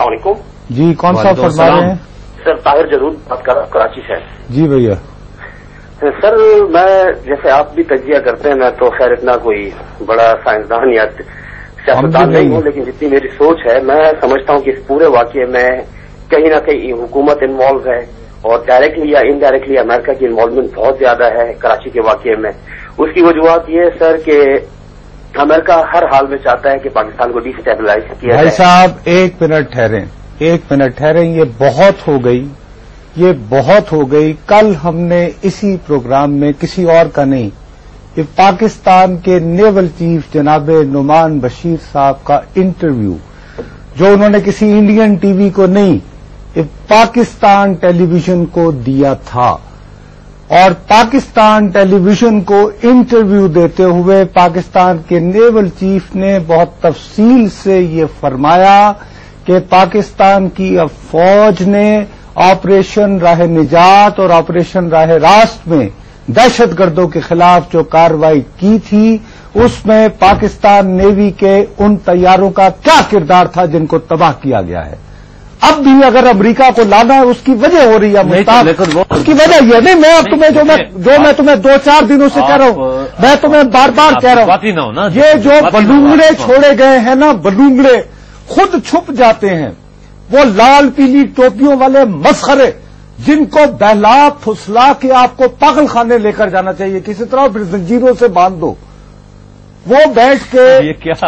वालेकुम। जी कौन सा फरमा रहे हैं? सर ताहिर ज़रूर बात कर रहा हूँ कराची से जी भैया। सर मैं जैसे आप भी तजिया करते हैं मैं तो खैर इतना कोई बड़ा साइंसदान या सियासतदान नहीं नहीं। हूँ लेकिन जितनी मेरी सोच है मैं समझता हूँ कि इस पूरे वाक्य में कहीं ना कहीं हुकूमत इन्वॉल्व है और डायरेक्टली या इनडायरेक्टली अमेरिका की इन्वॉल्वमेंट बहुत ज़्यादा है कराची के वाक्य में। उसकी वजूहत ये है सर कि अमेरिका हर हाल में चाहता है कि पाकिस्तान को डिस्टेबलाइज किया भाई साहब एक मिनट ठहरें एक मिनट ठहरें ये बहुत हो गई ये बहुत हो गई। कल हमने इसी प्रोग्राम में किसी और का नहीं ये पाकिस्तान के नेवल चीफ जनाब नुमान बशीर साहब का इंटरव्यू जो उन्होंने किसी इंडियन टीवी को नहीं ये पाकिस्तान टेलीविज़न को दिया था। और पाकिस्तान टेलीविज़न को इंटरव्यू देते हुए पाकिस्तान के नेवल चीफ ने बहुत तफसील से ये फरमाया कि पाकिस्तान की अब फौज ने ऑपरेशन राह निजात और ऑपरेशन राह रास्त में दहशतगर्दों के खिलाफ जो कार्रवाई की थी, उसमें पाकिस्तान नेवी के उन तैयारों का क्या किरदार था जिनको तबाह किया गया है। अब भी अगर अमेरिका को लाना है उसकी वजह हो रही है तो मुश्ताक। उसकी वजह ये नहीं मैं अब तुम्हें जो मैं जो मैं तुम्हें दो चार दिनों से कह रहा हूँ मैं तुम्हें बार बार कह रहा ही। ये जो बलूंगड़े छोड़े गए हैं ना बलूंगड़े खुद छुप जाते हैं। वो लाल पीली टोपियों वाले मसखरे जिनको बहला फुसला के आपको पागल खाने लेकर जाना चाहिए। किसी तरह फिर जंजीरों से बाँध दो। वो बैठ के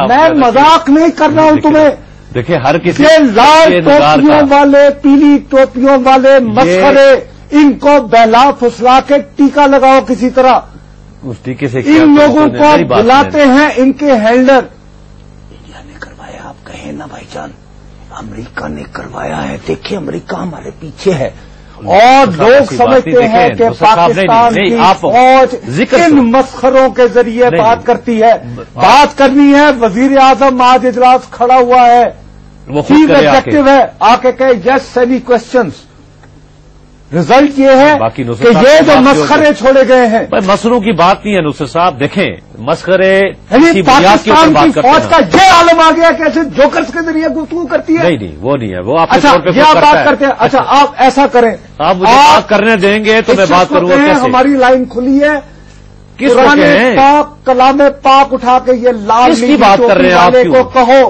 मैं? मज़ाक नहीं कर रहा हूँ तुम्हें। देखिए हर किसी ये लाल टोपियों वाले पीली टोपियों वाले मस्खरे इनको बहला फुसला के टीका लगाओ किसी तरह। उस टीके से इन तो लोगों को बुलाते हैं इनके हैंडलर। इंडिया ने करवाया आप कहें ना भाईजान अमेरिका ने करवाया है। देखिए अमेरिका हमारे पीछे है। और लोग समझते हैं कि नहीं, पाकिस्तान की फौज इन मस्खरों के ज़रिए बात करती है। बात करनी है वज़ीर आज़म आज इजलास खड़ा हुआ है। वो चीफ एग्जेक्टिव है आके कहे यस एनी क्वेश्चन रिज़ल्ट ये है बाकी कि ये जो मस्खरे छोड़े गए हैं। भाई मसरों की बात नहीं है नुसर साहब देखें के ऊपर पाकिस्तान की फौज का ये आलम आ गया कैसे जोकर्स के ज़रिए गुफ्तू करती है। नहीं नहीं वो नहीं है वो आपके अच्छा पे ये आप बात। करते हैं। अच्छा आप ऐसा करें। आप मुझे बात करने देंगे तो मैं बात करूँगा हमारी लाइन खुली है। किस को? पाक कलाम पाक उठा के ये लाल नीली बात कर रहे हैं आप वाले क्यों? को कहो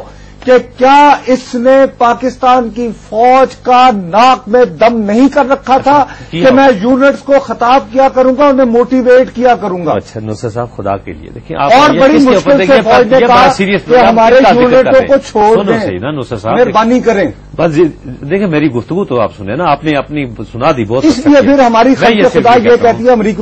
कि क्या इसने पाकिस्तान की फौज का नाक में दम नहीं कर रखा था कि मैं यूनिट्स को खताब किया करूँगा उन्हें मोटिवेट किया करूँगा? अच्छा नुसर साहब खुदा के लिए। देखिए आप और बड़ी मुश्किल से फौज ने कहा कि हमारे यूनिटों को छोड़ ना दें। नुसर साहब मेहरबानी करें। बस देखिए मेरी गुफ्तगू तो आप सुने ना आपने अपनी सुना दी बहुत इसलिए अच्छा फिर हमारी खुदा ये कहती है। अमरीकनों